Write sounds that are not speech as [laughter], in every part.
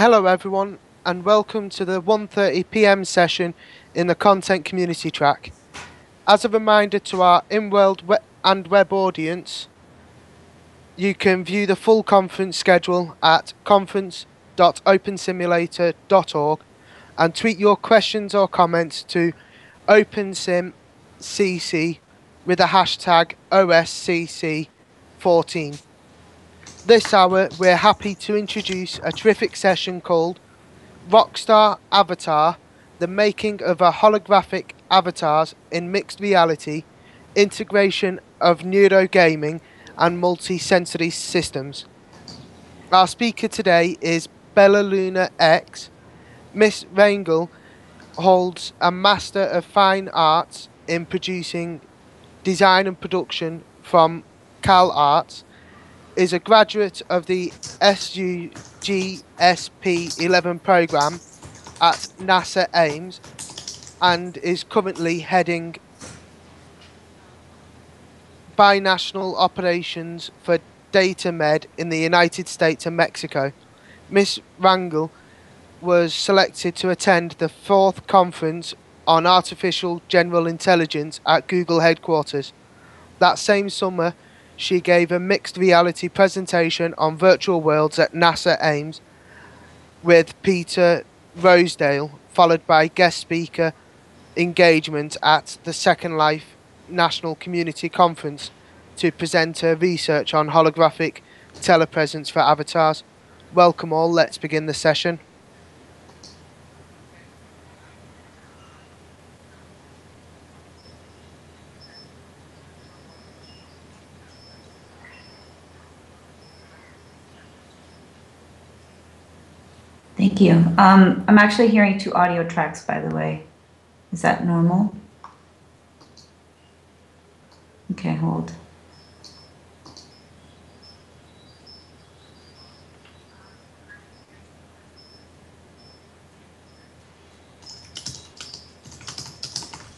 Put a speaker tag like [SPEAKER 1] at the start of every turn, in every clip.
[SPEAKER 1] Hello everyone and welcome to the 1:30 p.m. session in the content community track. As a reminder to our in-world we- and web audience, you can view the full conference schedule at conference.opensimulator.org and tweet your questions or comments to OpenSimCC with the hashtag OSCC14. This hour, we're happy to introduce a terrific session called Rockstar Avatar The Making of a Holographic Avatars in Mixed Reality, Integration of Neurogaming, and Multi-Sensory Systems. Our speaker today is Bella Luna X. Miss Rangel holds a Master of Fine Arts in Producing Design and Production from Cal Arts is a graduate of the SUGSP 11 program at NASA Ames and is currently heading binational operations for DataMed in the United States and Mexico. Miss Rangel was selected to attend the fourth conference on artificial general intelligence at Google headquarters. That same summer, she gave a mixed reality presentation on virtual worlds at NASA Ames with Peter Rosedale, followed by guest speaker engagement at the Second Life National Community Conference to present her research on holographic telepresence for avatars. Welcome all, let's begin the session.
[SPEAKER 2] Thank you. Um, I'm actually hearing two audio tracks, by the way. Is that normal? Okay, hold.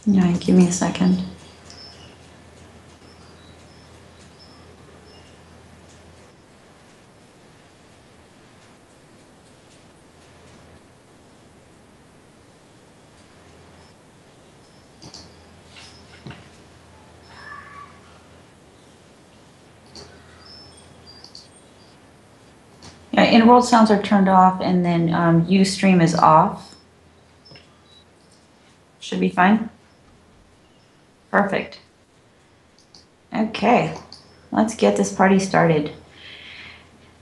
[SPEAKER 2] Yeah, give me a second. In-world sounds are turned off and then um, Ustream is off. Should be fine. Perfect. Okay, let's get this party started.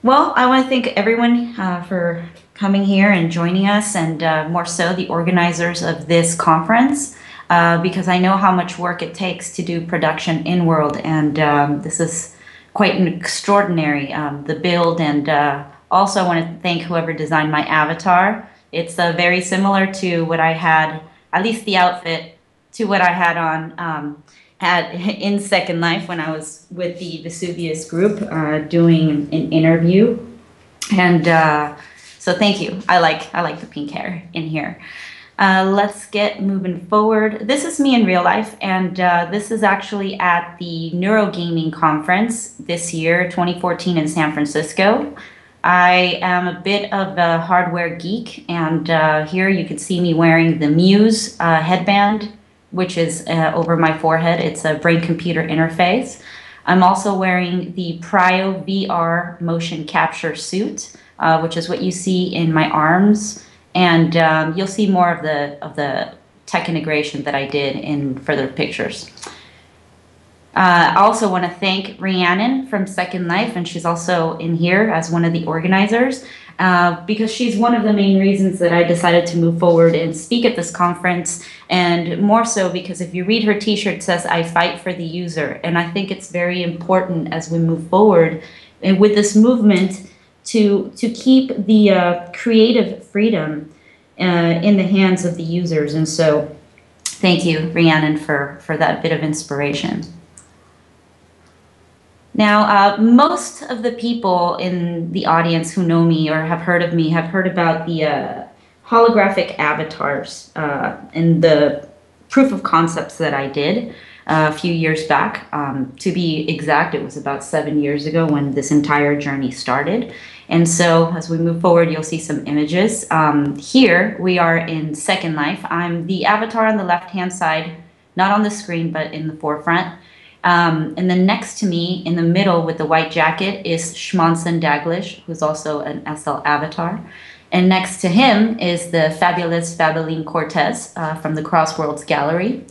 [SPEAKER 2] Well, I want to thank everyone uh, for coming here and joining us, and uh, more so the organizers of this conference, uh, because I know how much work it takes to do production in world, and um, this is quite an extraordinary um, the build. And uh, also, I want to thank whoever designed my avatar. It's uh, very similar to what I had, at least the outfit to what I had on um, at [laughs] in Second Life when I was with the Vesuvius group uh, doing an interview, and uh, so thank you. I like I like the pink hair in here. Uh, let's get moving forward. This is me in real life, and uh, this is actually at the Neurogaming Conference this year, 2014, in San Francisco. I am a bit of a hardware geek, and uh, here you can see me wearing the Muse uh, headband which is uh, over my forehead. It's a brain computer interface. I'm also wearing the Prio VR motion capture suit, uh, which is what you see in my arms. And um, you'll see more of the, of the tech integration that I did in further pictures. Uh, I also want to thank Rhiannon from Second Life, and she's also in here as one of the organizers. Uh, because she's one of the main reasons that I decided to move forward and speak at this conference, and more so because if you read her T-shirt, it says "I fight for the user," and I think it's very important as we move forward and with this movement to to keep the uh, creative freedom uh, in the hands of the users. And so, thank you, Rhiannon, for for that bit of inspiration. Now, uh, most of the people in the audience who know me or have heard of me have heard about the uh, holographic avatars uh, and the proof of concepts that I did. a few years back. Um, to be exact, it was about seven years ago when this entire journey started. And so as we move forward, you'll see some images. Um, here we are in Second Life. I'm the avatar on the left-hand side, not on the screen, but in the forefront. Um, and then next to me in the middle with the white jacket is Shmonson Daglish, who's also an SL avatar. And next to him is the fabulous Fabeline Cortez uh, from the Crossworlds Gallery.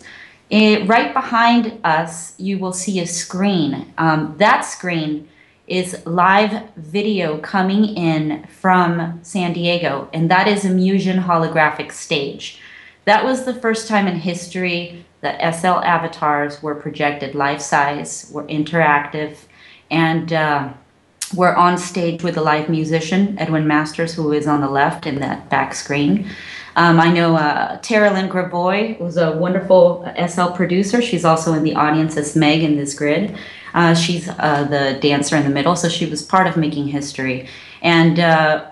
[SPEAKER 2] It, right behind us, you will see a screen. Um, that screen is live video coming in from San Diego, and that is a Musion holographic stage. That was the first time in history that SL avatars were projected life size, were interactive, and uh, were on stage with a live musician, Edwin Masters, who is on the left in that back screen. Um, I know uh, Tara Lynn Gravoy was a wonderful SL producer. She's also in the audience as Meg in this grid. Uh, she's uh, the dancer in the middle, so she was part of making history. And uh,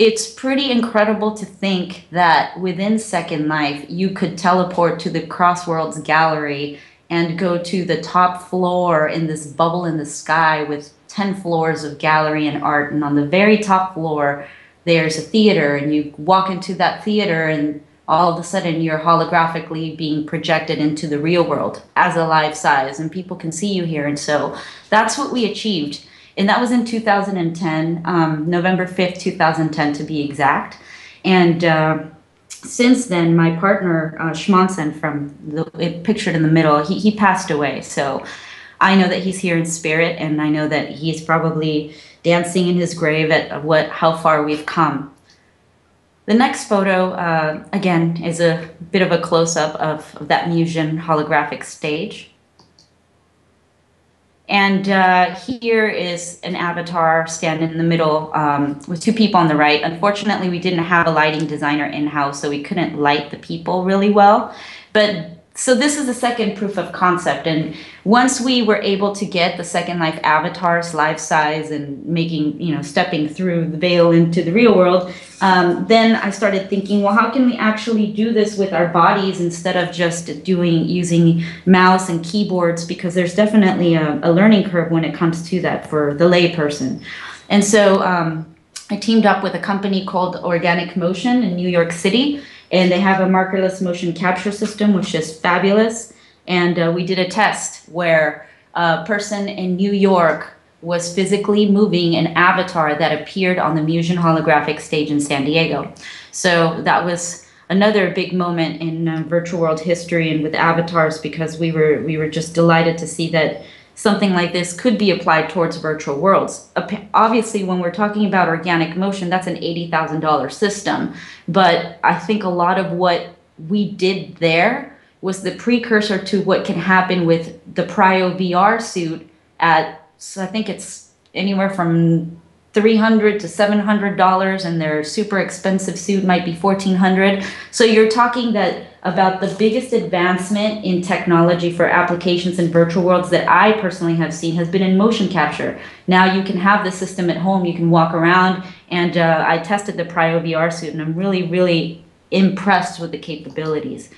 [SPEAKER 2] it's pretty incredible to think that within Second Life, you could teleport to the Crossworlds gallery and go to the top floor in this bubble in the sky with 10 floors of gallery and art. And on the very top floor, there's a theater, and you walk into that theater and all of a sudden you're holographically being projected into the real world as a life size and people can see you here and so that's what we achieved and that was in 2010 um, november 5th 2010 to be exact. And uh, since then my partner uh, from the pictured in the middle he, he passed away. So i know that he's here in spirit and i know that he's probably dancing in his grave at what how far we've come. The next photo, uh, again, is a bit of a close-up of, of, that Musion holographic stage. And uh, here is an avatar standing in the middle um, with two people on the right. Unfortunately, we didn't have a lighting designer in-house, so we couldn't light the people really well. But so this is the second proof of concept and once we were able to get the second life avatars life size and making you know stepping through the veil into the real world um, then i started thinking well how can we actually do this with our bodies instead of just doing using mouse and keyboards? Because there's definitely a, a learning curve when it comes to that for the layperson. And so um, i teamed up with a company called organic motion in new york city and they have a markerless motion capture system, which is fabulous. And uh, we did a test where a person in New York was physically moving an avatar that appeared on the Musion holographic stage in San Diego. So that was another big moment in uh, virtual world history and with avatars because we were we were just delighted to see that something like this could be applied towards virtual worlds. Obviously, when we're talking about organic motion, that's an $80,000 system. But I think a lot of what we did there was the precursor to what can happen with the Prio VR suit at, so I think it's anywhere from 300 to 700 dollars and their super expensive suit might be 1400 so you're talking that about the biggest advancement in technology for applications in virtual worlds that i personally have seen has been in motion capture now you can have the system at home you can walk around and uh, i tested the Prio vr suit and i'm really really impressed with the capabilities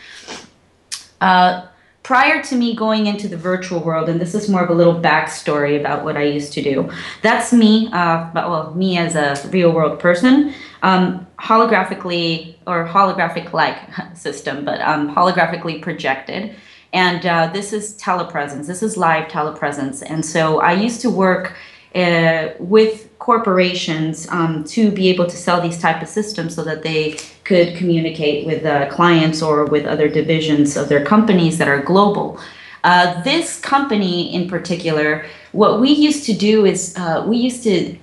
[SPEAKER 2] uh, prior to me going into the virtual world, and this is more of a little backstory about what I used to do. That's me, uh, well, me as a real world person, um, holographically or holographic like [laughs] system, but um, holographically projected. And uh, this is telepresence. This is live telepresence. And so I used to work uh, with corporations um, to be able to sell these type of systems so that they could communicate with uh, clients or with other divisions of their companies that are global. Uh, this company in particular, what we used to do is uh, we used to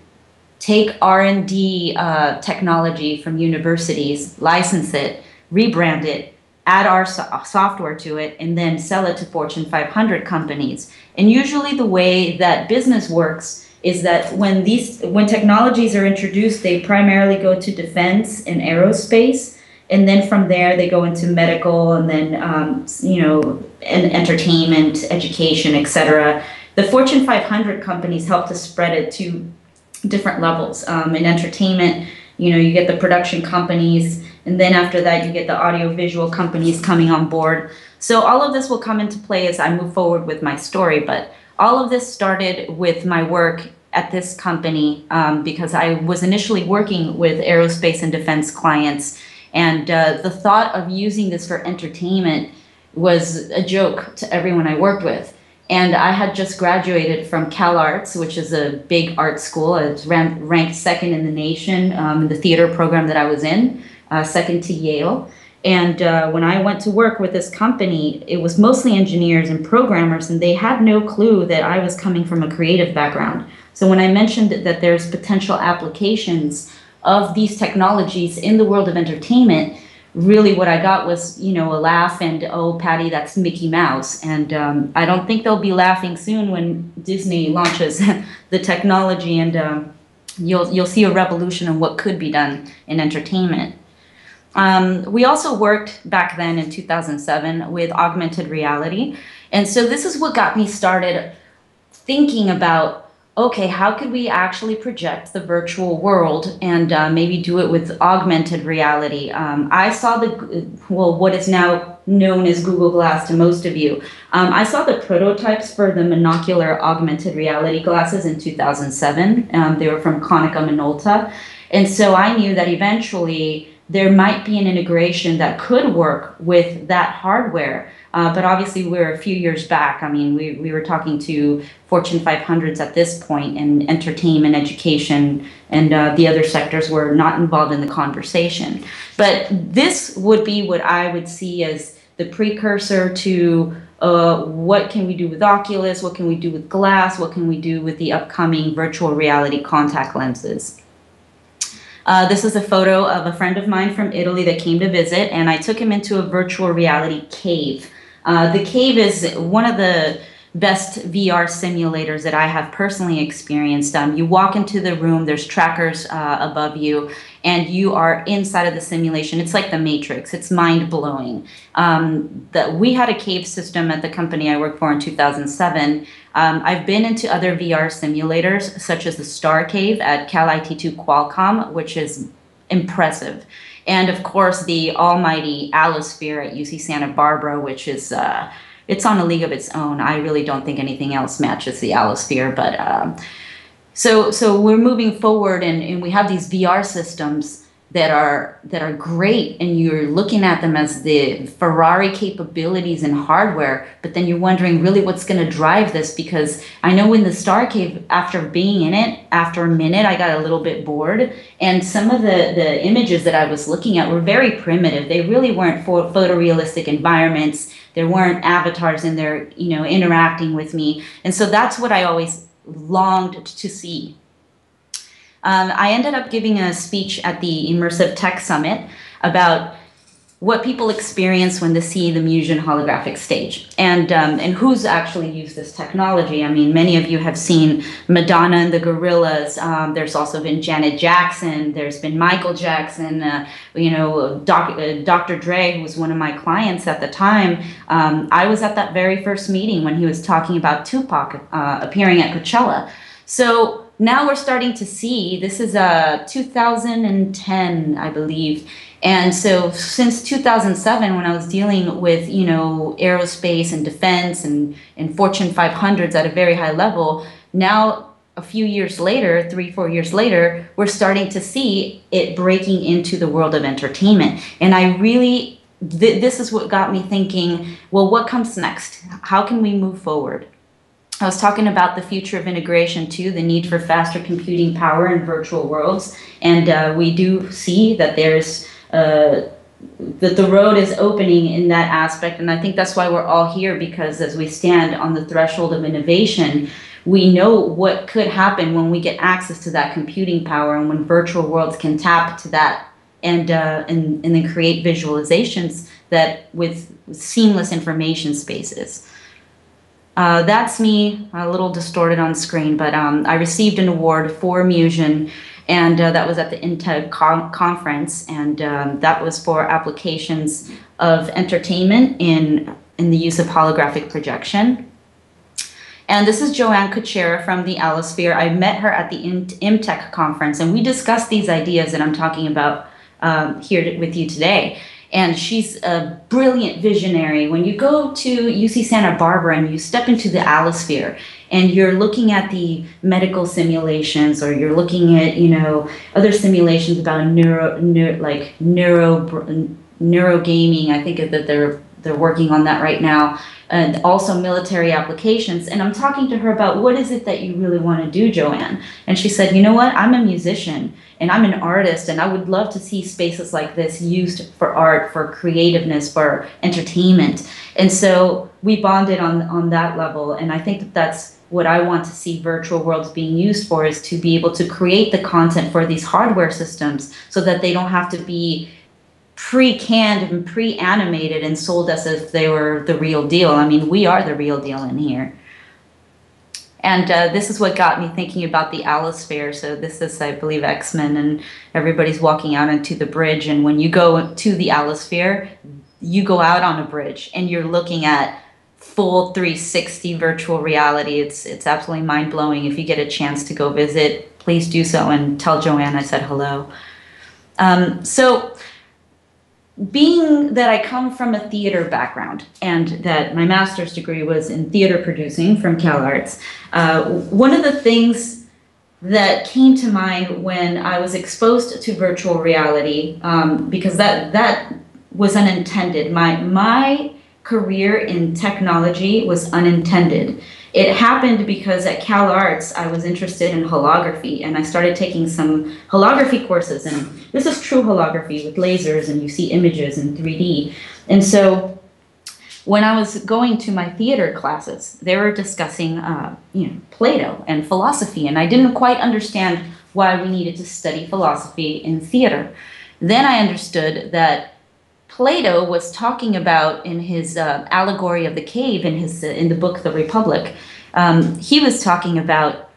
[SPEAKER 2] take R&D uh, technology from universities, license it, rebrand it, add our so software to it, and then sell it to Fortune 500 companies. And usually the way that business works is that when these when technologies are introduced, they primarily go to defense and aerospace, and then from there they go into medical, and then um, you know, and entertainment, education, etc. The Fortune 500 companies help to spread it to different levels. Um, in entertainment, you know, you get the production companies, and then after that, you get the audiovisual companies coming on board. So all of this will come into play as I move forward with my story, but all of this started with my work at this company um, because I was initially working with aerospace and defense clients, and uh, the thought of using this for entertainment was a joke to everyone I worked with. And I had just graduated from Cal Arts, which is a big art school. I was ran, ranked second in the nation um, in the theater program that I was in, uh, second to Yale. And uh, when I went to work with this company, it was mostly engineers and programmers, and they had no clue that I was coming from a creative background. So when I mentioned that there's potential applications of these technologies in the world of entertainment, really what I got was, you know, a laugh and, oh, Patty, that's Mickey Mouse. And um, I don't think they'll be laughing soon when Disney launches [laughs] the technology and um, you'll, you'll see a revolution in what could be done in entertainment. Um, we also worked back then in 2007 with augmented reality. And so this is what got me started thinking about okay, how could we actually project the virtual world and uh, maybe do it with augmented reality? Um, I saw the, well, what is now known as Google Glass to most of you. Um, I saw the prototypes for the monocular augmented reality glasses in 2007. Um, they were from Konica Minolta. And so I knew that eventually there might be an integration that could work with that hardware. Uh, but obviously, we're a few years back. I mean, we, we were talking to Fortune 500s at this point, and entertainment, education, and uh, the other sectors were not involved in the conversation. But this would be what I would see as the precursor to uh, what can we do with Oculus, what can we do with glass, what can we do with the upcoming virtual reality contact lenses. Uh, this is a photo of a friend of mine from Italy that came to visit, and I took him into a virtual reality cave. Uh, the cave is one of the best VR simulators that I have personally experienced. Um, you walk into the room, there's trackers uh, above you, and you are inside of the simulation. It's like the Matrix. It's mind blowing. Um, the, we had a cave system at the company I worked for in 2007. Um, I've been into other VR simulators, such as the Star Cave at Cal IT2 Qualcomm, which is impressive. And of course, the almighty Allosphere at UC Santa Barbara, which is uh, it's on a league of its own. I really don't think anything else matches the Allosphere, but um, so so we're moving forward, and, and we have these VR systems that are that are great and you're looking at them as the Ferrari capabilities and hardware but then you're wondering really what's going to drive this because I know in the Star Cave after being in it after a minute I got a little bit bored. And some of the the images that I was looking at were very primitive. They really weren't for photorealistic environments. There weren't avatars in there you know interacting with me. And so that's what I always longed to see um, I ended up giving a speech at the Immersive Tech Summit about what people experience when they see the Musion holographic stage and um, and who's actually used this technology. I mean, many of you have seen Madonna and the Gorillaz. Um, there's also been Janet Jackson. There's been Michael Jackson. Uh, you know, Doc, uh, Dr. Dre, who was one of my clients at the time. Um, I was at that very first meeting when he was talking about Tupac uh, appearing at Coachella. So now we're starting to see this is a uh, 2010 i believe. And so since 2007 when i was dealing with you know aerospace and defense and, and fortune 500s at a very high level now a few years later three four years later we're starting to see it breaking into the world of entertainment. And i really th- this is what got me thinking well what comes next? How can we move forward I was talking about the future of integration too, the need for faster computing power in virtual worlds, and uh, we do see that there's uh, that the road is opening in that aspect, and I think that's why we're all here because as we stand on the threshold of innovation, we know what could happen when we get access to that computing power and when virtual worlds can tap to that and uh, and and then create visualizations that with seamless information spaces. Uh, that's me, a little distorted on screen, but um, I received an award for Musion, and uh, that was at the INTEG con- conference, and um, that was for applications of entertainment in in the use of holographic projection. And this is JoAnn Kuchera from the Allosphere. I met her at the IMTech conference, and we discussed these ideas that I'm talking about um, here with you today. And she's a brilliant visionary. When you go to UC Santa Barbara and you step into the Allosphere and you're looking at the medical simulations or you're looking at, you know, other simulations about neuro, neuro like neuro neurogaming, I think that they're they're working on that right now and also military applications. And I'm talking to her about what is it that you really want to do, JoAnn? And she said, you know what? I'm a musician and I'm an artist, and I would love to see spaces like this used for art, for creativeness, for entertainment. And so we bonded on on that level, and I think that that's what I want to see virtual worlds being used for is to be able to create the content for these hardware systems so that they don't have to be pre-canned and pre-animated and sold us as if they were the real deal. I mean, we are the real deal in here. And uh, this is what got me thinking about the Allosphere. So this is, I believe, X-Men, and everybody's walking out into the bridge. And when you go to the Allosphere, you go out on a bridge, and you're looking at full 360 virtual reality. It's it's absolutely mind blowing. If you get a chance to go visit, please do so and tell JoAnn I said hello. Um, so being that I come from a theater background and that my master's degree was in theater producing from Cal Arts, uh, one of the things that came to mind when I was exposed to virtual reality, um, because that that was unintended. My my career in technology was unintended. It happened because at Cal Arts I was interested in holography and I started taking some holography courses and this is true holography with lasers and you see images in 3D. And so when I was going to my theater classes, they were discussing uh, you know Plato and philosophy and I didn't quite understand why we needed to study philosophy in theater. Then I understood that Plato was talking about in his uh, allegory of the cave in his in the book The Republic. Um, he was talking about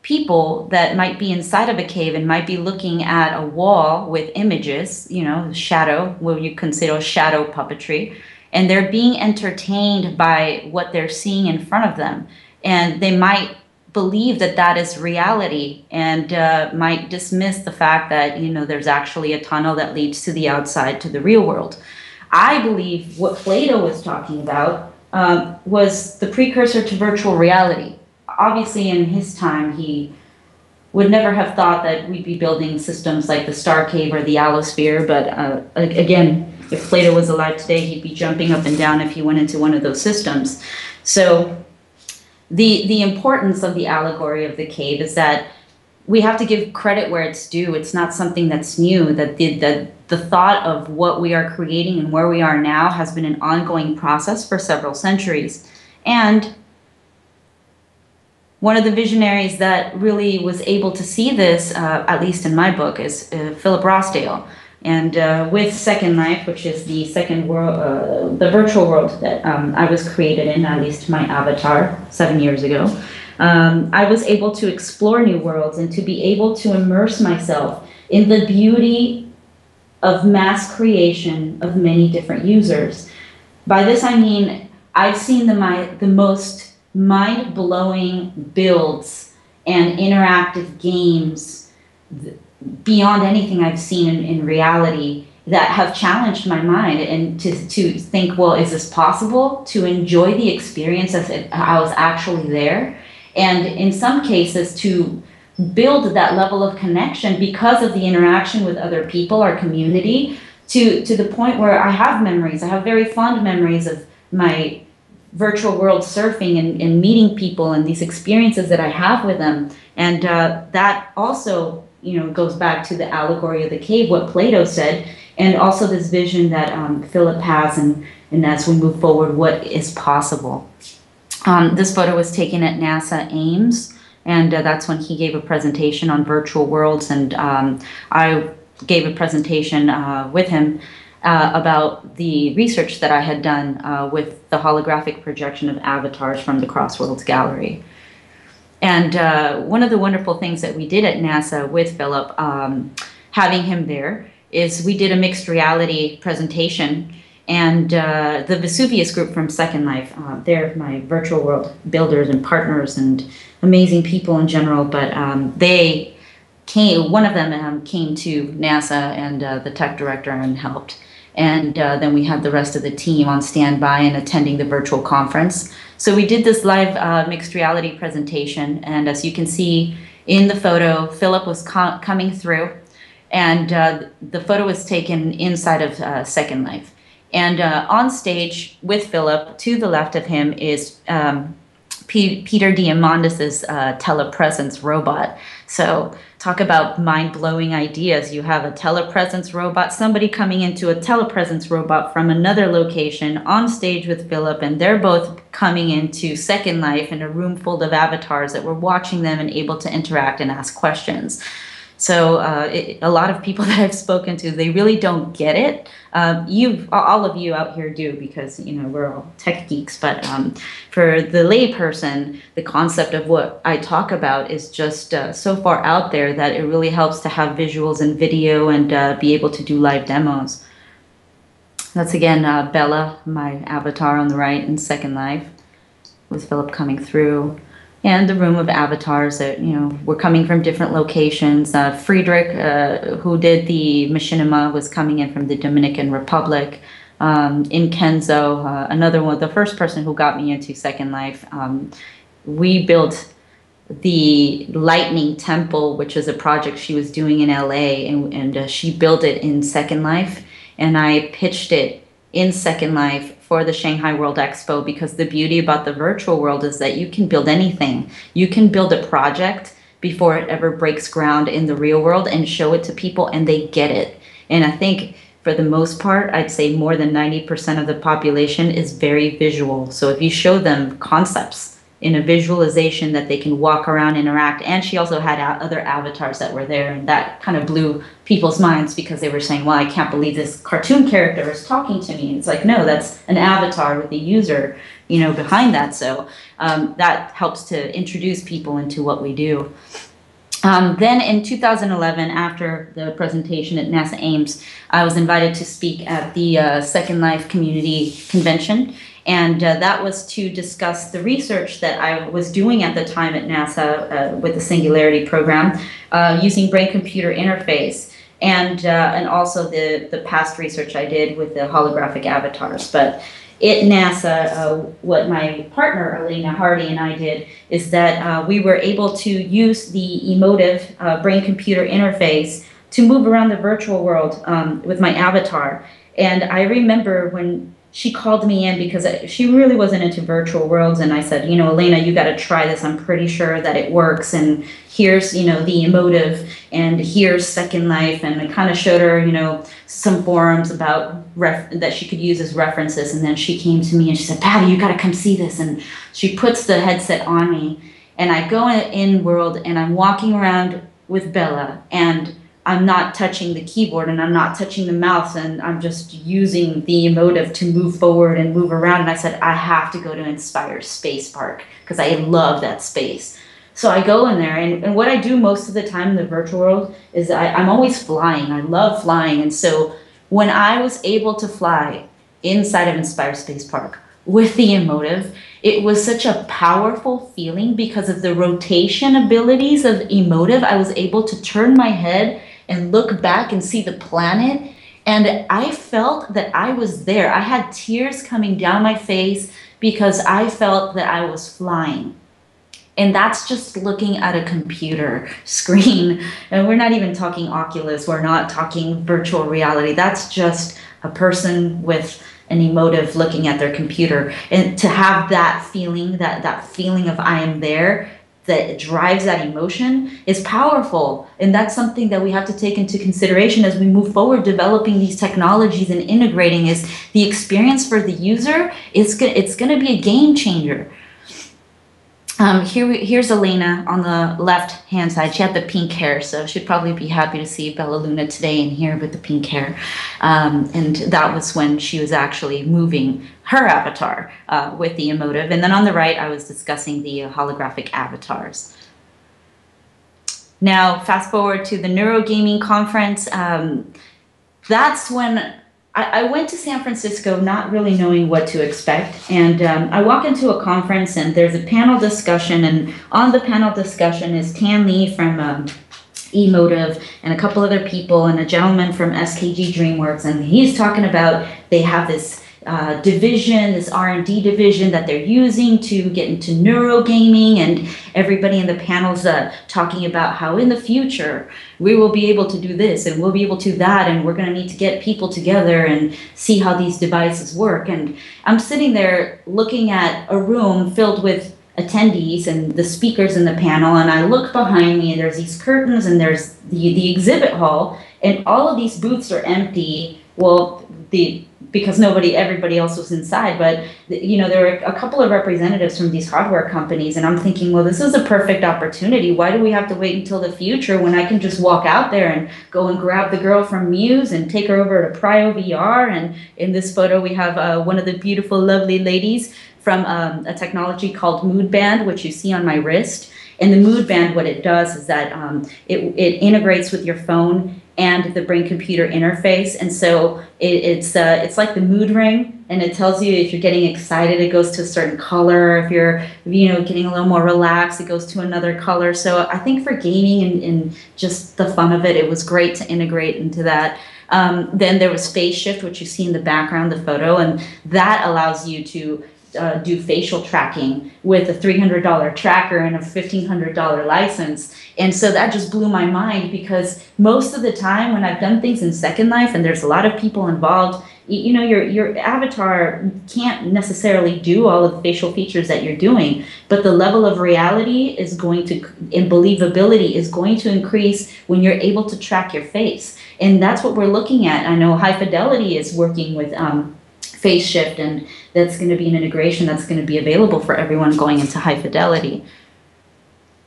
[SPEAKER 2] people that might be inside of a cave and might be looking at a wall with images, you know, shadow, what you consider shadow puppetry, and they're being entertained by what they're seeing in front of them, and they might believe that that is reality and uh, might dismiss the fact that you know there's actually a tunnel that leads to the outside to the real world. I believe what plato was talking about um, was the precursor to virtual reality. Obviously in his time he would never have thought that we'd be building systems like the star cave or the allosphere but uh, again if plato was alive today he'd be jumping up and down if he went into one of those systems. So the the importance of the allegory of the cave is that we have to give credit where it's due. It's not something that's new. That the, the the thought of what we are creating and where we are now has been an ongoing process for several centuries. And one of the visionaries that really was able to see this, uh, at least in my book, is uh, Philip Rosedale. And uh, with Second Life, which is the second world, uh, the virtual world that um, I was created in, at least my avatar seven years ago, um, I was able to explore new worlds and to be able to immerse myself in the beauty of mass creation of many different users. By this I mean I've seen the, my, the most mind blowing builds and interactive games beyond anything I've seen in, in reality that have challenged my mind and to, to think, well, is this possible? To enjoy the experience as if I was actually there. And in some cases, to build that level of connection because of the interaction with other people, our community, to, to the point where I have memories. I have very fond memories of my virtual world surfing and, and meeting people and these experiences that I have with them. And uh, that also you know goes back to the allegory of the cave, what Plato said, and also this vision that um, Philip has, and and as we move forward, what is possible. Um, this photo was taken at NASA Ames, and uh, that's when he gave a presentation on virtual worlds, and um, I gave a presentation uh, with him. Uh, about the research that I had done uh, with the holographic projection of avatars from the Crossworlds Gallery. And uh, one of the wonderful things that we did at NASA with Philip, um, having him there, is we did a mixed reality presentation. And uh, the Vesuvius group from Second Life, uh, they're my virtual world builders and partners and amazing people in general. But um, they came, one of them um, came to NASA and uh, the tech director and helped. And uh, then we had the rest of the team on standby and attending the virtual conference. So we did this live uh, mixed reality presentation, and as you can see in the photo, Philip was co- coming through, and uh, the photo was taken inside of uh, Second Life. And uh, on stage with Philip, to the left of him is um, P- Peter Diamandis' uh, telepresence robot. So talk about mind-blowing ideas. You have a telepresence robot, somebody coming into a telepresence robot from another location on stage with Philip, and they're both coming into Second Life in a room full of avatars that were watching them and able to interact and ask questions. So uh, it, a lot of people [laughs] that I've spoken to, they really don't get it. Um, you, all of you out here do because you know we're all tech geeks. But um, for the layperson, the concept of what I talk about is just uh, so far out there that it really helps to have visuals and video and uh, be able to do live demos. That's again uh, Bella, my avatar on the right in Second Life, with Philip coming through and the room of avatars that you know were coming from different locations. Uh, Friedrich, uh, who did the machinima, was coming in from the Dominican Republic. Um, in Kenzo, uh, another one, the first person who got me into Second Life, um, we built the Lightning Temple, which is a project she was doing in LA, and, and uh, she built it in Second Life, and I pitched it in Second Life for the Shanghai World Expo because the beauty about the virtual world is that you can build anything. You can build a project before it ever breaks ground in the real world and show it to people and they get it. And I think for the most part, I'd say more than 90% of the population is very visual. So if you show them concepts, in a visualization that they can walk around, interact. And she also had other avatars that were there, and that kind of blew people's minds because they were saying, "Well, I can't believe this cartoon character is talking to me." And it's like, no, that's an avatar with the user, you know, behind that. So um, that helps to introduce people into what we do. Um, then in 2011, after the presentation at NASA Ames, I was invited to speak at the uh, Second Life Community Convention and uh, that was to discuss the research that I was doing at the time at NASA uh, with the Singularity program uh, using brain computer interface. And, uh, and also the, the past research I did with the holographic avatars. But at NASA, uh, what my partner Elena Hardy and I did is that uh, we were able to use the Emotiv brain computer interface to move around the virtual world um, with my avatar. And I remember when she called me in because she really wasn't into virtual worlds and i said you know elena you got to try this. I'm pretty sure that it works and here's you know the Emotiv and here's second life. And i kind of showed her you know some forums about ref- that she could use as references and then she came to me and she said patty you got to come see this. And she puts the headset on me and i go in world and i'm walking around with bella and I'm not touching the keyboard and I'm not touching the mouse and I'm just using the Emotiv to move forward and move around. And I said, I have to go to Inspire Space Park because I love that space. So I go in there, and, and what I do most of the time in the virtual world is I, I'm always flying. I love flying. And so when I was able to fly inside of Inspire Space Park with the Emotiv, it was such a powerful feeling because of the rotation abilities of Emotiv. I was able to turn my head and look back and see the planet. And I felt that I was there. I had tears coming down my face because I felt that I was flying. And that's just looking at a computer [laughs] screen. And we're not even talking Oculus, we're not talking virtual reality. That's just a person with an Emotiv looking at their computer. And to have that feeling, that, that feeling of I am there, that drives that emotion is powerful. And that's something that we have to take into consideration as we move forward developing these technologies and integrating is the experience for the user is it's going to be a game changer. Um, here, we, here's Elena on the left hand side. She had the pink hair, so she'd probably be happy to see Bella Luna today in here with the pink hair. Um, and that was when she was actually moving her avatar uh, with the Emotiv. And then on the right, I was discussing the holographic avatars. Now, fast forward to the Neurogaming conference. Um, that's when I, went to San Francisco not really knowing what to expect. And um, I walk into a conference and there's a panel discussion. And on the panel discussion is Tan Le from um, Emotiv and a couple other people and a gentleman from SKG DreamWorks, and he's talking about they have this uh, division, this R&D division that they're using to get into neurogaming, and everybody in the panels uh, talking about how in the future we will be able to do this and we'll be able to that, and we're going to need to get people together and see how these devices work. And I'm sitting there looking at a room filled with attendees and the speakers in the panel, and I look behind me, and there's these curtains, and there's the, the exhibit hall, and all of these booths are empty. Well, the because nobody, everybody else was inside. But you know, there were a couple of representatives from these hardware companies, and I'm thinking, well, this is a perfect opportunity. Why do we have to wait until the future when I can just walk out there and go and grab the girl from Muse and take her over to Prio VR? And in this photo, we have uh, one of the beautiful, lovely ladies from um, a technology called Mood Band, which you see on my wrist. And the Mood Band, what it does is that um, it, it integrates with your phone and the brain computer interface. And so it, it's, uh, it's like the mood ring, and it tells you if you're getting excited, it goes to a certain color. If you're you know, getting a little more relaxed, it goes to another color. So I think for gaming and, and just the fun of it, it was great to integrate into that. Um, then there was Faceshift, which you see in the background, the photo, and that allows you to uh, do facial tracking with a $300 tracker and a $1,500 license. And so that just blew my mind because most of the time when I've done things in Second Life and there's a lot of people involved, you know, your, your avatar can't necessarily do all of the facial features that you're doing, but the level of reality is going to, and believability is going to increase when you're able to track your face. And that's what we're looking at. I know High Fidelity is working with um, Faceshift and that's going to be an integration that's going to be available for everyone going into high fidelity.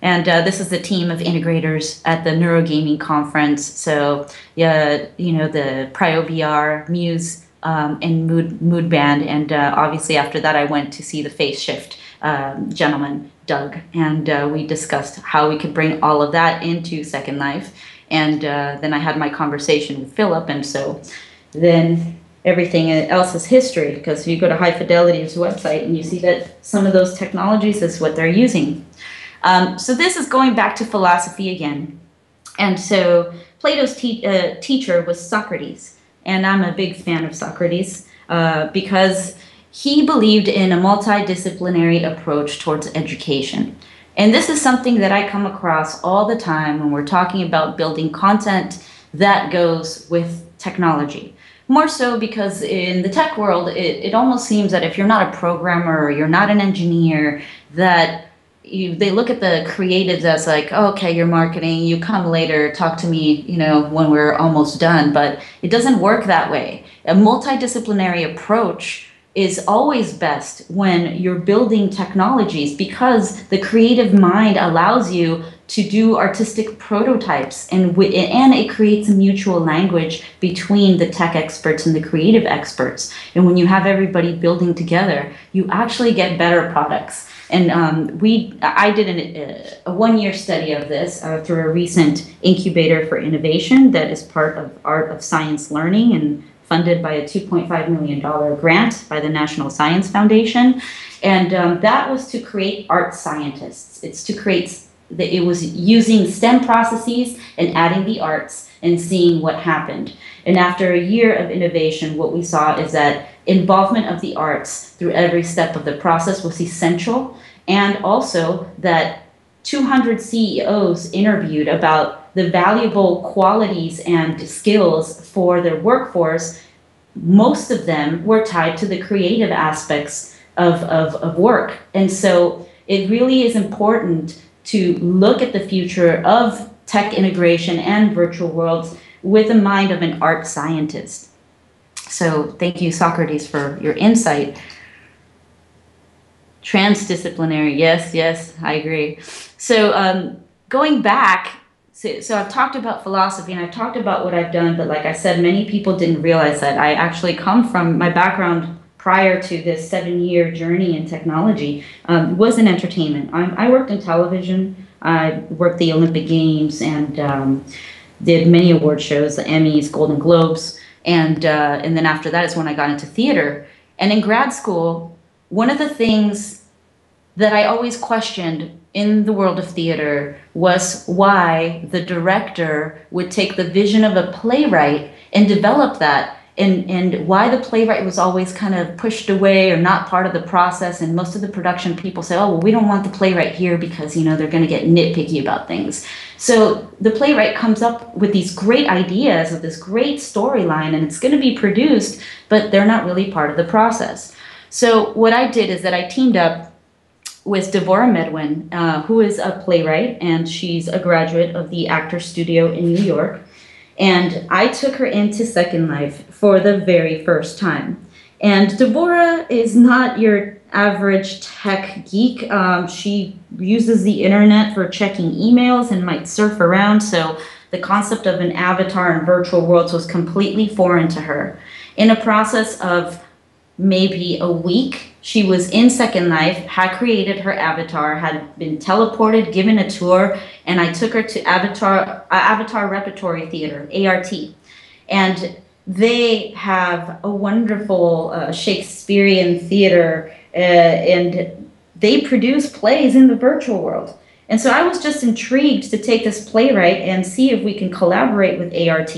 [SPEAKER 2] And uh, this is the team of integrators at the Neurogaming Conference. So, yeah, you know, the Prio VR, Muse, um, and Mood, Mood Band. And uh, obviously, after that, I went to see the Faceshift um, gentleman, Doug. And uh, we discussed how we could bring all of that into Second Life. And uh, then I had my conversation with Philip. And so then everything else is history because you go to High Fidelity's website and you see that some of those technologies is what they're using. Um, so this is going back to philosophy again. And so Plato's te- uh, teacher was Socrates. And I'm a big fan of Socrates uh, because he believed in a multidisciplinary approach towards education. And this is something that I come across all the time when we're talking about building content that goes with technology. More so because in the tech world, it, it almost seems that if you're not a programmer or you're not an engineer, that you, they look at the creatives as like, oh, okay, you're marketing, you come later, talk to me, you know, when we're almost done. But it doesn't work that way. A multidisciplinary approach is always best when you're building technologies because the creative mind allows you to do artistic prototypes and and it creates a mutual language between the tech experts and the creative experts. And when you have everybody building together you actually get better products. And um, we i did an, a one year study of this uh, through a recent incubator for innovation that is part of art of science learning and funded by a $2.5 million grant by the National Science Foundation. And um, that was to create art scientists. It's to create, the, it was using STEM processes and adding the arts and seeing what happened. And after a year of innovation, what we saw is that involvement of the arts through every step of the process was essential. And also that 200 CEOs interviewed about the valuable qualities and skills for their workforce, most of them were tied to the creative aspects of, of, of work. And so it really is important to look at the future of tech integration and virtual worlds with the mind of an art scientist. So thank you, Socrates, for your insight. Transdisciplinary, yes, yes, I agree. So um, going back, so, so I've talked about philosophy and I've talked about what I've done, but like I said, many people didn't realize that I actually come from my background prior to this seven-year journey in technology um, was in entertainment. I, I, worked in television. I worked the Olympic Games and um, did many award shows, the Emmys, Golden Globes, and uh, and then after that is when I got into theater. And in grad school, one of the things that I always questioned in the world of theater was why the director would take the vision of a playwright and develop that and and why the playwright was always kind of pushed away or not part of the process and most of the production people say oh well we don't want the playwright here because you know they're going to get nitpicky about things. So the playwright comes up with these great ideas with this great storyline and it's going to be produced but they're not really part of the process. So what i did is that i teamed up with Devorah Medwin, uh, who is a playwright, and she's a graduate of the Actor Studio in New York. And I took her into Second Life for the very first time. And Devorah is not your average tech geek. Um, she uses the internet for checking emails and might surf around, so the concept of an avatar in virtual worlds was completely foreign to her. In a process of maybe a week, she was in Second Life, had created her avatar, had been teleported, given a tour, and I took her to Avatar uh, Avatar Repertory Theater (ART), and they have a wonderful uh, Shakespearean theater, uh, and they produce plays in the virtual world. And so I was just intrigued to take this playwright and see if we can collaborate with ART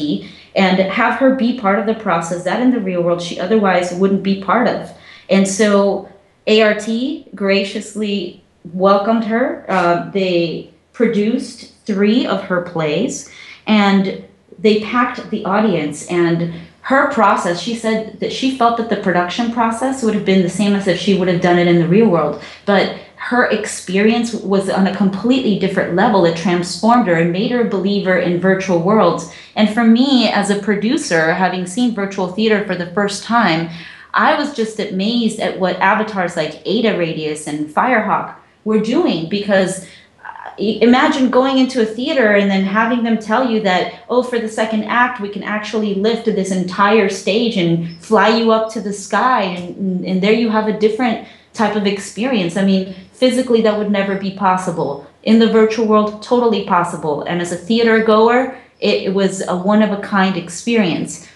[SPEAKER 2] and have her be part of the process that in the real world she otherwise wouldn't be part of. And so ART graciously welcomed her. Uh, they produced three of her plays and they packed the audience and her process she said that she felt that the production process would have been the same as if she would have done it in the real world but her experience was on a completely different level. It transformed her and made her a believer in virtual worlds. And for me as a producer having seen virtual theater for the first time I was just amazed at what avatars like Ada Radius and Firehawk were doing because uh, imagine going into a theater and then having them tell you that oh for the second act we can actually lift this entire stage and fly you up to the sky and, and there you have a different type of experience. I mean physically that would never be possible in the virtual world totally possible and as a theater goer it, it was a one of a kind experience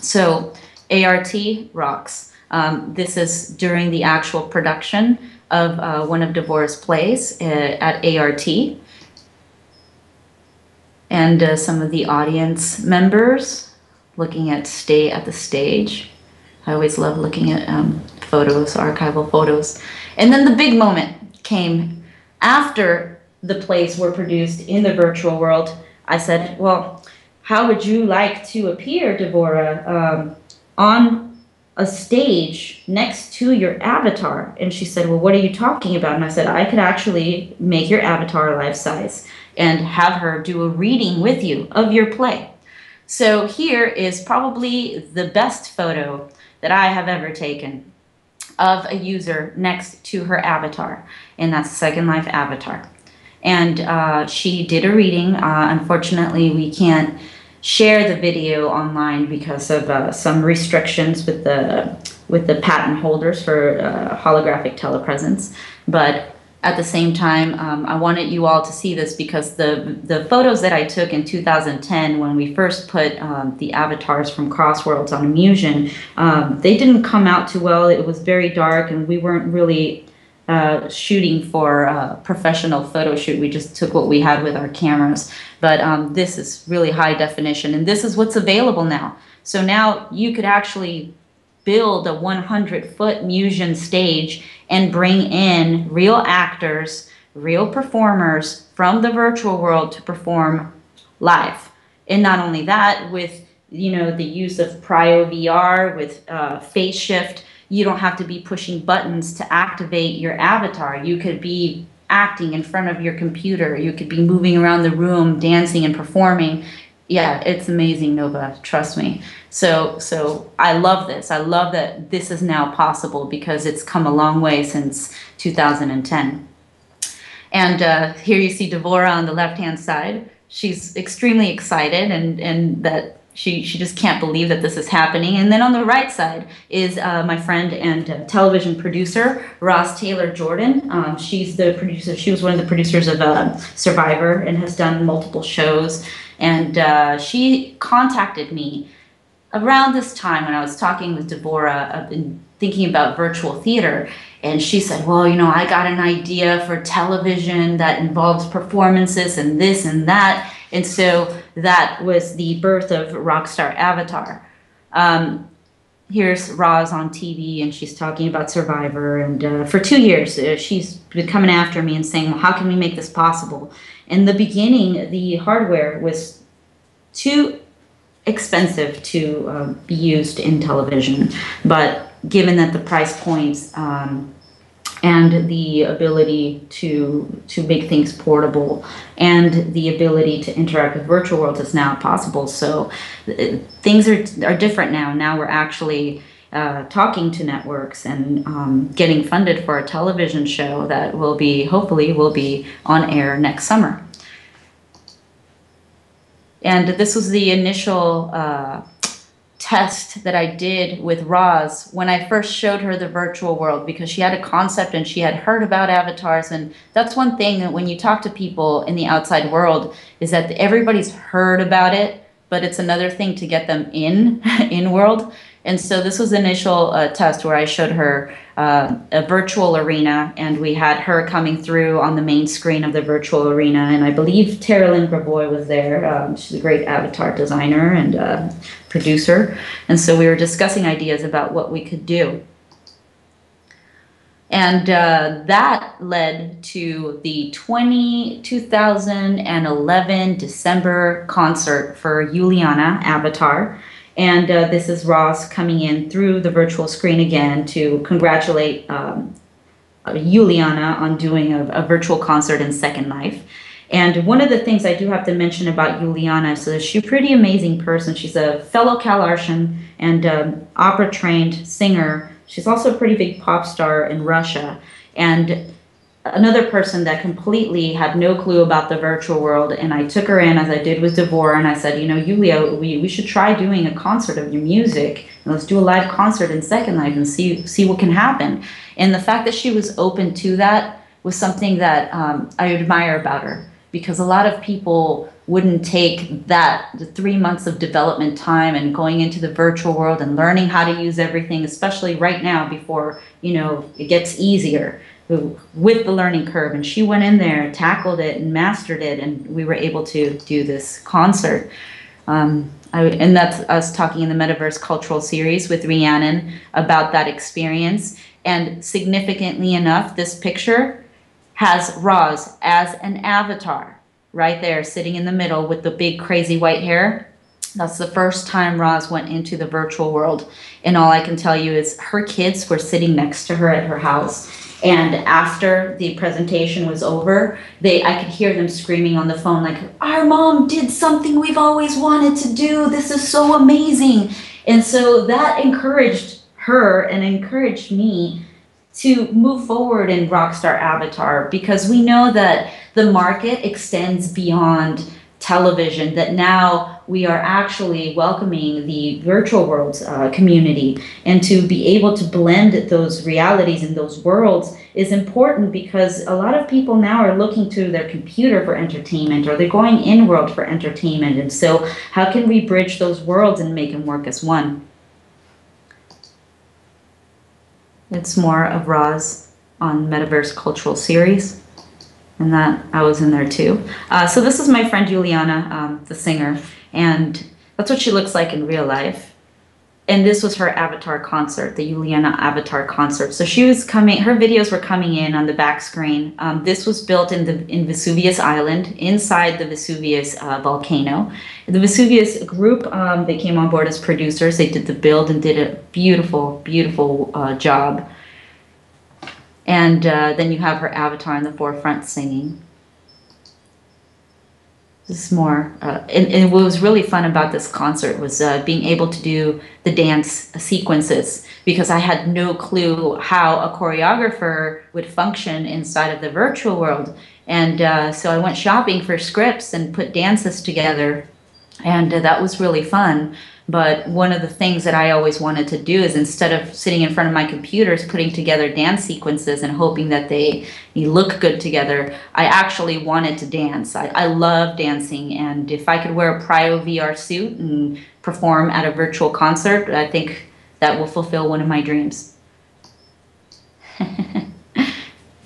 [SPEAKER 2] so ART rocks. Um, this is during the actual production of uh, one of Devorah's plays uh, at ART. And uh, some of the audience members looking at stay at the stage. I always love looking at um, photos, archival photos. And then the big moment came after the plays were produced in the virtual world. I said, well, how would you like to appear, Devorah? Um, on a stage next to your avatar. And she said, Well, what are you talking about? And I said, I could actually make your avatar life size and have her do a reading with you of your play. So here is probably the best photo that I have ever taken of a user next to her avatar, and that's Second Life avatar. And uh, she did a reading. Uh, unfortunately, we can't share the video online because of uh, some restrictions with the with the patent holders for uh, holographic telepresence. But at the same time, um, I wanted you all to see this because the the photos that I took in 2010 when we first put um, the avatars from Crossworlds on Immusion, um, they didn't come out too well. It was very dark, and we weren't really uh, shooting for a professional photo shoot. We just took what we had with our cameras. But um, this is really high definition, and this is what's available now. So now you could actually build a 100 foot Musion stage and bring in real actors, real performers from the virtual world to perform live. And not only that, with you know the use of PrioVR with uh, Faceshift you don't have to be pushing buttons to activate your avatar. You could be acting in front of your computer. You could be moving around the room, dancing and performing. Yeah, it's amazing, Nova. Trust me. So, so I love this. I love that this is now possible because it's come a long way since 2010. And uh, here you see Devorah on the left-hand side. She's extremely excited, and and that she she just can't believe that this is happening. And then on the right side is uh, my friend and uh, television producer Roz Taylor Jordan. Um, she's the producer. She was one of the producers of uh, Survivor and has done multiple shows. And uh, she contacted me around this time when I was talking with Devorah thinking about virtual theater. And she said, Well, you know, I got an idea for television that involves performances and this and that. And so that was the birth of Rockstar Avatar. Um, here's Roz on TV, and she's talking about Survivor. And uh, for two years, uh, she's been coming after me and saying, Well, how can we make this possible? In the beginning, the hardware was too expensive to uh, be used in television, but given that the price points um, and the ability to to make things portable and the ability to interact with virtual worlds is now possible. So uh, things are are different now. Now we're actually uh, talking to networks and um, getting funded for a television show that will be hopefully will be on air next summer. And this was the initial uh, test that I did with Roz when I first showed her the virtual world because she had a concept and she had heard about avatars. And that's one thing that when you talk to people in the outside world is that everybody's heard about it, but it's another thing to get them in, [laughs] in world. And so this was the initial uh, test where I showed her uh, a virtual arena, and we had her coming through on the main screen of the virtual arena. And I believe Tara Lynn Gravois was there. Um, she's a great avatar designer and uh, producer. And so we were discussing ideas about what we could do. And uh, that led to the 20, 2011 December concert for Juliana Avatar and uh, this is Roz coming in through the virtual screen again to congratulate um, Juliana on doing a, a, virtual concert in Second Life. And one of the things I do have to mention about Juliana is she's a pretty amazing person. She's a fellow CalArtian and um, opera trained singer. She's also a pretty big pop star in Russia. And another person that completely had no clue about the virtual world and i took her in as i did with devor and i said you know julia we, we should try doing a concert of your music and let's do a live concert in second life and see see what can happen and the fact that she was open to that was something that um, i admire about her because a lot of people wouldn't take that the three months of development time and going into the virtual world and learning how to use everything especially right now before you know it gets easier. With the learning curve and she went in there tackled it and mastered it and we were able to do this concert. Um, I, and that's us talking in the metaverse cultural series with rhiannon about that experience. And significantly enough this picture has roz as an avatar right there sitting in the middle with the big crazy white hair that's the first time Roz went into the virtual world. And all I can tell you is her kids were sitting next to her at her house and after the presentation was over, they I could hear them screaming on the phone like, "Our mom did something we've always wanted to do. This is so amazing." And so that encouraged her and encouraged me to move forward in Rockstar Avatar because we know that the market extends beyond television that now we are actually welcoming the virtual worlds uh, community. And to be able to blend those realities and those worlds is important because a lot of people now are looking to their computer for entertainment or they're going in world for entertainment. And so how can we bridge those worlds and make them work as one it's more of Roz on Metaverse Cultural Series and that I was in there too. Uh, so this is my friend Juliana, um, the singer, and that's what she looks like in real life. And this was her Avatar concert, the Juliana Avatar concert. So she was coming, her videos were coming in on the back screen. Um, this was built in the in Vesuvius Island, inside the Vesuvius uh, volcano. The Vesuvius group, um, they came on board as producers. They did the build and did a beautiful, beautiful uh, job and uh, then you have her avatar in the forefront singing. Is more, uh, and, and, what was really fun about this concert was uh, being able to do the dance sequences because I had no clue how a choreographer would function inside of the virtual world. And uh, so I went shopping for scripts and put dances together, and uh, that was really fun. But one of the things that I always wanted to do is instead of sitting in front of my computers putting together dance sequences and hoping that they look good together, I actually wanted to dance. I, I love dancing, and if I could wear a PrioVR suit and perform at a virtual concert, I think that will fulfill one of my dreams. [laughs]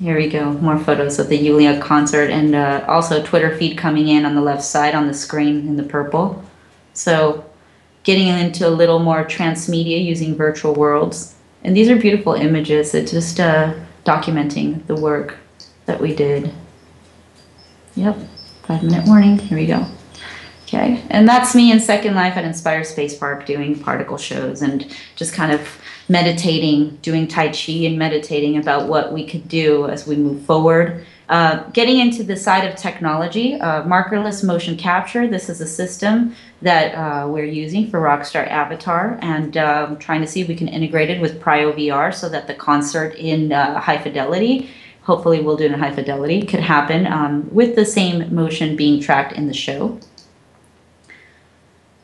[SPEAKER 2] Here we go. More photos of the Yulia concert and uh, also Twitter feed coming in on the left side on the screen in the purple. So getting into a little more transmedia using virtual worlds. And these are beautiful images. It's just uh, documenting the work that we did. Yep, five minute warning. Here we go. Okay, and that's me in Second Life at Inspire Space Park doing particle shows and just kind of meditating, doing Tai Chi and meditating about what we could do as we move forward. Uh, getting into the side of technology, uh, markerless motion capture. This is a system that uh, we're using for Rockstar Avatar and um, trying to see if we can integrate it with PrioVR so that the concert in uh, high fidelity, hopefully we'll do it in high fidelity, could happen um, with the same motion being tracked in the show.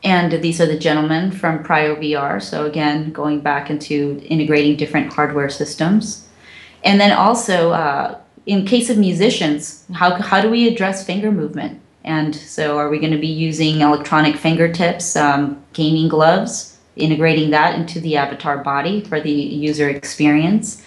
[SPEAKER 2] And these are the gentlemen from PrioVR. So again, going back into integrating different hardware systems. And then also, uh, in case of musicians, how, how do we address finger movement? And so are we going to be using electronic fingertips, um, gaming gloves, integrating that into the avatar body for the user experience?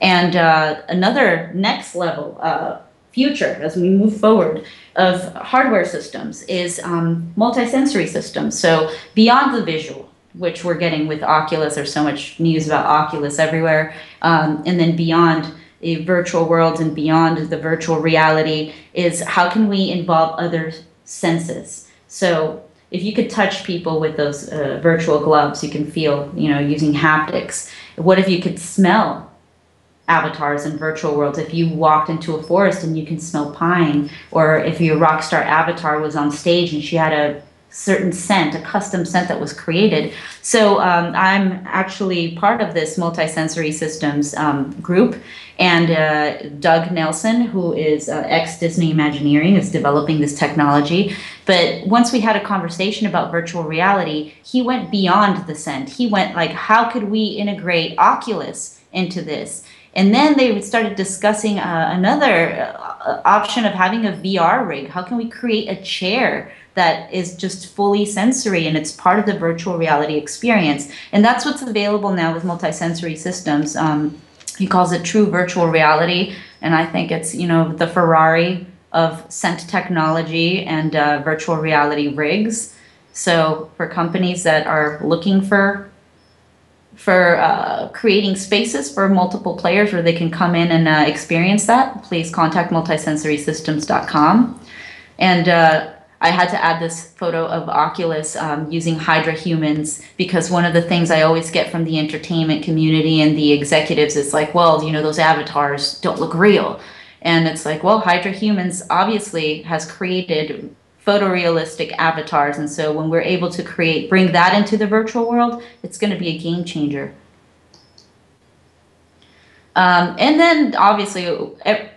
[SPEAKER 2] And uh, another next level uh, future as we move forward of hardware systems is um, multisensory systems. So beyond the visual, which we're getting with Oculus, there's so much news about Oculus everywhere, um, and then beyond the virtual world and beyond the virtual reality is how can we involve other senses? So if you could touch people with those uh, virtual gloves, you can feel, you know, using haptics. What if you could smell avatars in virtual worlds if you walked into a forest and you can smell pine or if your rock star avatar was on stage and she had a certain scent a custom scent that was created. So um, i'm actually part of this multisensory systems um, group. And uh, doug nelson who is uh, ex disney imagineering is developing this technology. But once we had a conversation about virtual reality he went beyond the scent. He went like how could we integrate oculus into this? And then they started discussing uh, another uh, option of having a VR rig. How can we create a chair that is just fully sensory and it's part of the virtual reality experience? And that's what's available now with multisensory systems. Um, he calls it true virtual reality, and I think it's you know the Ferrari of scent technology and uh, virtual reality rigs. So for companies that are looking for for uh, creating spaces for multiple players where they can come in and uh, experience that, please contact multisensorysystems.com. And uh, I had to add this photo of Oculus um, using Hydra humans because one of the things I always get from the entertainment community and the executives is like, well, you know, those avatars don't look real. And it's like, well, Hydra humans obviously has created photorealistic avatars. And so when we're able to create, bring that into the virtual world, it's going to be a game changer. Um, and then obviously,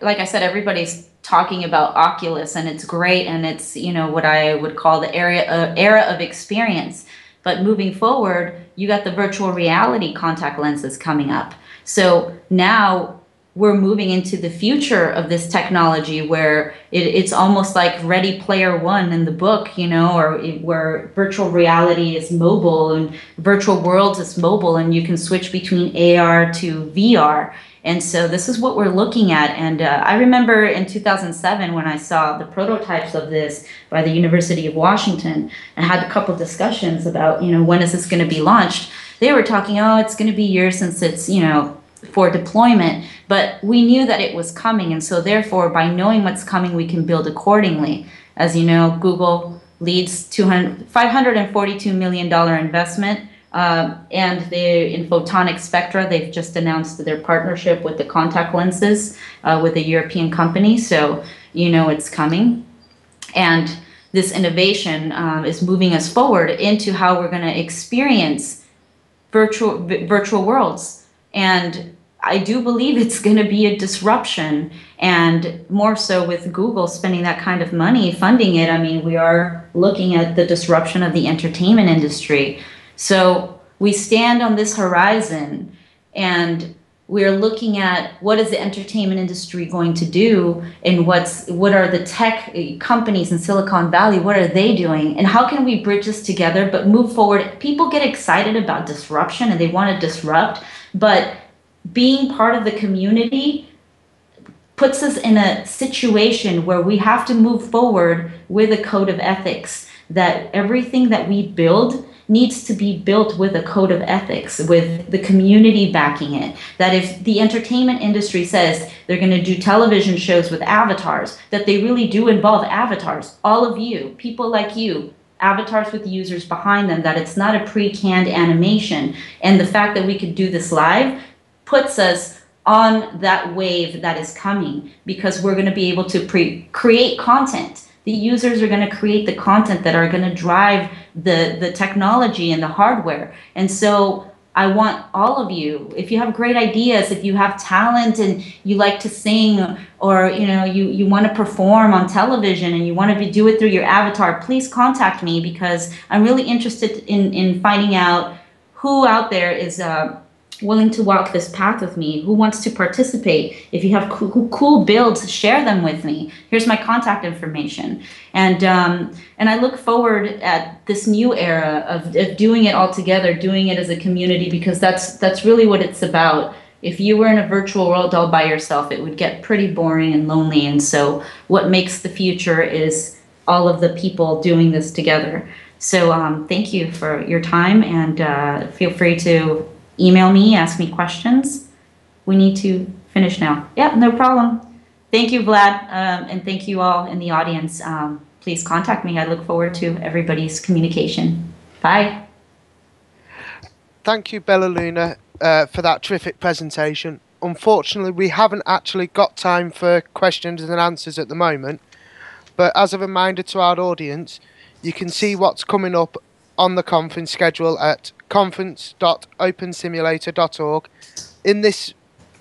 [SPEAKER 2] like I said, everybody's talking about Oculus and it's great and it's, you know, what I would call the area, uh, era of experience. But moving forward, you got the virtual reality contact lenses coming up. So now we're moving into the future of this technology where it, it's almost like ready player one in the book you know or it, where virtual reality is mobile and virtual worlds is mobile and you can switch between ar to vr and so this is what we're looking at. And uh, i remember in 2007 when i saw the prototypes of this by the university of washington and had a couple discussions about you know when is this going to be launched they were talking oh it's going to be years since it's you know for deployment, but we knew that it was coming. And so, therefore, by knowing what's coming, we can build accordingly. As you know, Google leads $542 million investment. Uh, and they, in photonic spectra, they've just announced their partnership with the contact lenses uh, with a European company. So, you know, it's coming. And this innovation um, is moving us forward into how we're going to experience virtual virtual worlds and I do believe it's [laughs] going to be a disruption, and more so with Google spending that kind of money funding it. I mean, we are looking at the disruption of the entertainment industry. So we stand on this horizon and we're looking at what is the entertainment industry going to do and what's what are the tech companies in silicon valley what are they doing? And how can we bridge this together but move forward? People get excited about disruption and they want to disrupt but being part of the community puts us in a situation where we have to move forward with a code of ethics that everything that we build needs to be built with a code of ethics, with the community backing it. That if the entertainment industry says they're going to do television shows with avatars, that they really do involve avatars. All of you, people like you, avatars with users behind them, that it's not a pre canned animation. And the fact that we could do this live puts us on that wave that is coming because we're going to be able to pre- create content the users are going to create the content that are going to drive the the technology and the hardware. And so I want all of you, if you have great ideas, if you have talent and you like to sing or you know you, you want to perform on television and you want to do it through your avatar, please contact me because I'm really interested in, in finding out who out there is uh, willing to walk this path with me, who wants to participate. If you have cool, cool builds, share them with me. Here's my contact information. And um, and I look forward at this new era of, of doing it all together, doing it as a community, because that's that's really what it's about. If you were in a virtual world all by yourself, it would get pretty boring and lonely. And so, what makes the future is all of the people doing this together. So, um, thank you for your time, and uh, feel free to email me, ask me questions. We need to finish now. Yeah, no problem. Thank you, Vlad, um, and thank you all in the audience. Um, please contact me. I look forward to everybody's communication. Bye.
[SPEAKER 1] Thank you, Bella Luna, uh, for that terrific presentation. Unfortunately, we haven't actually got time for questions and answers at the moment. But as a reminder to our audience, you can see what's coming up on the conference schedule at conference.opensimulator.org. In this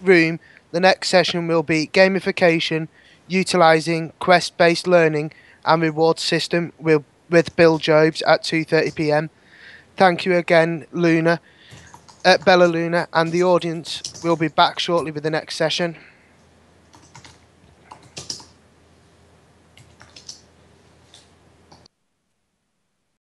[SPEAKER 1] room, the next session will be gamification utilizing quest-based learning and reward system with, with Bill Jobs at 2:30 p.m. Thank you again, Luna, uh, Bella Luna, and the audience will be back shortly with the next session.